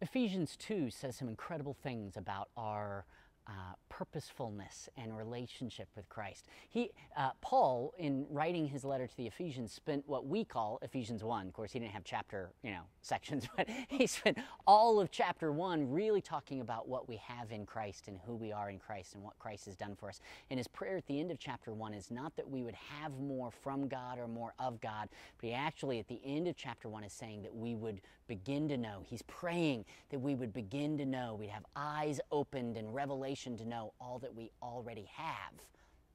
Ephesians 2 says some incredible things about our uh, purposefulness and relationship with Christ. He, uh, Paul, in writing his letter to the Ephesians, spent what we call Ephesians 1. Of course, he didn't have chapter, you know, sections, but he spent all of chapter 1 really talking about what we have in Christ and who we are in Christ and what Christ has done for us. And his prayer at the end of chapter 1 is not that we would have more from God or more of God, but he actually, at the end of chapter 1, is saying that we would begin to know. He's praying that we would begin to know. We'd have eyes opened and revelation to know all that we already have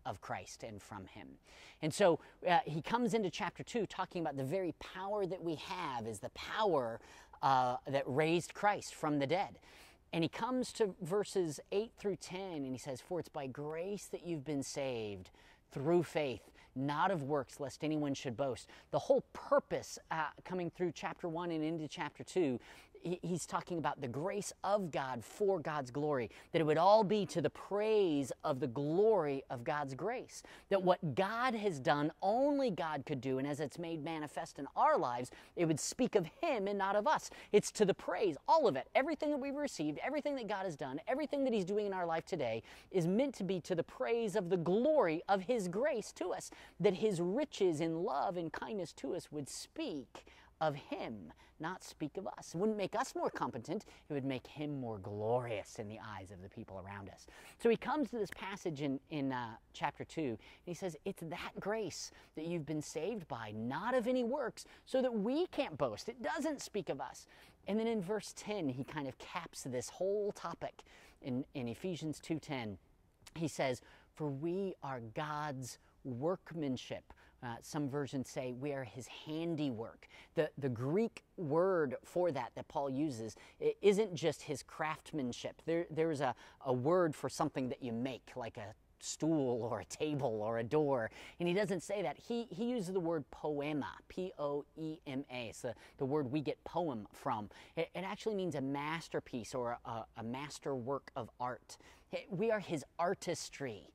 of Christ and from Him. And so uh, he comes into chapter 2 talking about the very power that we have is the power uh, that raised Christ from the dead. And he comes to verses 8 through 10 and he says, For it's by grace that you've been saved through faith, not of works, lest anyone should boast. The whole purpose uh, coming through chapter 1 and into chapter 2 he's talking about the grace of God for God's glory, that it would all be to the praise of the glory of God's grace. That what God has done, only God could do, and as it's made manifest in our lives, it would speak of Him and not of us. It's to the praise, all of it, everything that we've received, everything that God has done, everything that He's doing in our life today is meant to be to the praise of the glory of His grace to us, that His riches in love and kindness to us would speak of him, not speak of us. It wouldn't make us more competent, it would make him more glorious in the eyes of the people around us. So he comes to this passage in, in uh, chapter 2, and he says, It's that grace that you've been saved by, not of any works, so that we can't boast. It doesn't speak of us. And then in verse 10, he kind of caps this whole topic in, in Ephesians 2.10. He says, For we are God's workmanship. Uh, some versions say we are his handiwork. The, the Greek word for that that Paul uses is isn't just his craftsmanship. There, there's a, a word for something that you make, like a stool or a table or a door. And he doesn't say that. He, he uses the word poema, P O E M A. It's the, the word we get poem from. It, it actually means a masterpiece or a, a master work of art. We are his artistry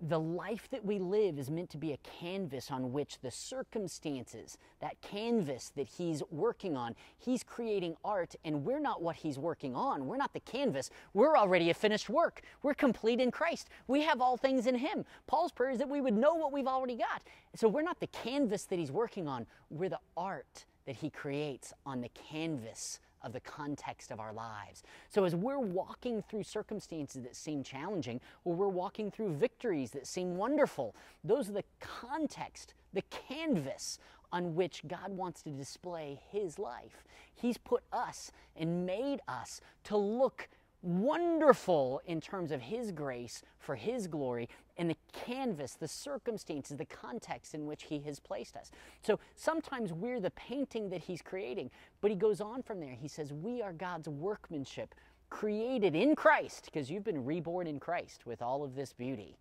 the life that we live is meant to be a canvas on which the circumstances, that canvas that he's working on, he's creating art, and we're not what he's working on. We're not the canvas. We're already a finished work. We're complete in Christ. We have all things in him. Paul's prayer is that we would know what we've already got. So we're not the canvas that he's working on, we're the art that he creates on the canvas of the context of our lives. So as we're walking through circumstances that seem challenging, or we're walking through victories that seem wonderful, those are the context, the canvas on which God wants to display His life. He's put us and made us to look wonderful in terms of His grace for His glory and the canvas, the circumstances, the context in which He has placed us. So sometimes we're the painting that He's creating, but He goes on from there. He says, We are God's workmanship, created in Christ, because you've been reborn in Christ with all of this beauty,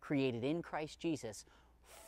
created in Christ Jesus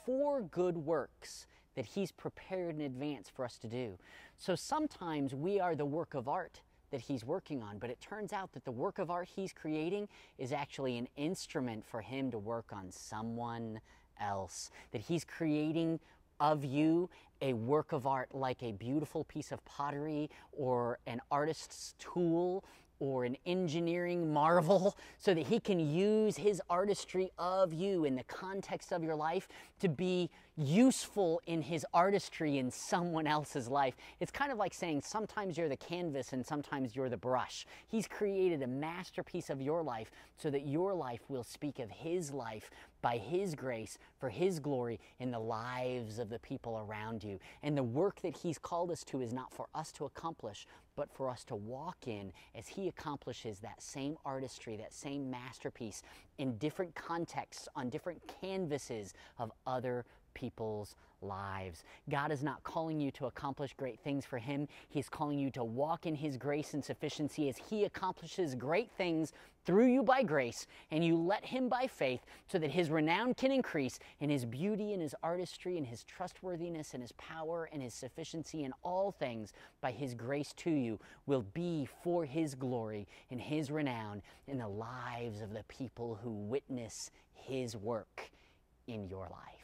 for good works that He's prepared in advance for us to do. So sometimes we are the work of art that he's working on, but it turns out that the work of art he's creating is actually an instrument for him to work on someone else. That he's creating of you a work of art like a beautiful piece of pottery or an artist's tool or an engineering marvel so that he can use his artistry of you in the context of your life to be useful in his artistry in someone else's life. It's kind of like saying sometimes you're the canvas and sometimes you're the brush. He's created a masterpiece of your life so that your life will speak of his life by his grace for his glory in the lives of the people around you. And the work that he's called us to is not for us to accomplish, but for us to walk in as he accomplishes that same artistry, that same masterpiece in different contexts, on different canvases of other people's lives. God is not calling you to accomplish great things for Him. He's calling you to walk in His grace and sufficiency as He accomplishes great things through you by grace, and you let Him by faith so that His renown can increase in His beauty and His artistry and His trustworthiness and His power and His sufficiency in all things by His grace to you will be for His glory and His renown in the lives of the people who witness His work in your life.